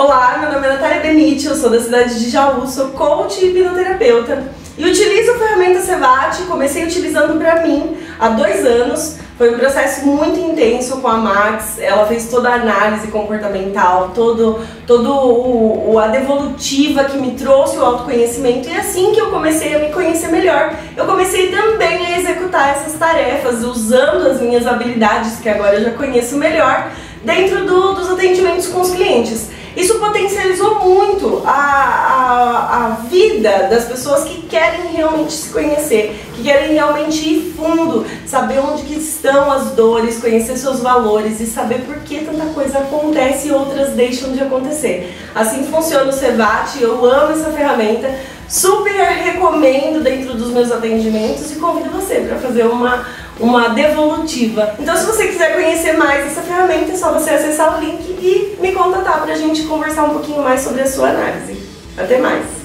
Olá, meu nome é Natália Benite, eu sou da cidade de Jaú, sou coach e hipnoterapeuta e utilizo a ferramenta Cevate, comecei utilizando para mim há dois anos. Foi um processo muito intenso com a Max, ela fez toda a análise comportamental, todo, todo o, o, a devolutiva que me trouxe o autoconhecimento e assim que eu comecei a me conhecer melhor, eu comecei também a executar essas tarefas usando as minhas habilidades que agora eu já conheço melhor dentro do, dos atendimentos com os clientes. Isso potencializou muito a, a, a vida das pessoas que querem realmente se conhecer, que querem realmente ir fundo, saber onde que estão as dores, conhecer seus valores e saber por que tanta coisa acontece e outras deixam de acontecer. Assim funciona o Cevate, eu amo essa ferramenta, super recomendo dentro dos meus atendimentos e convido você para fazer uma uma devolutiva. Então se você quiser conhecer mais essa ferramenta, é só você acessar o link e me contatar para a gente conversar um pouquinho mais sobre a sua análise. Até mais!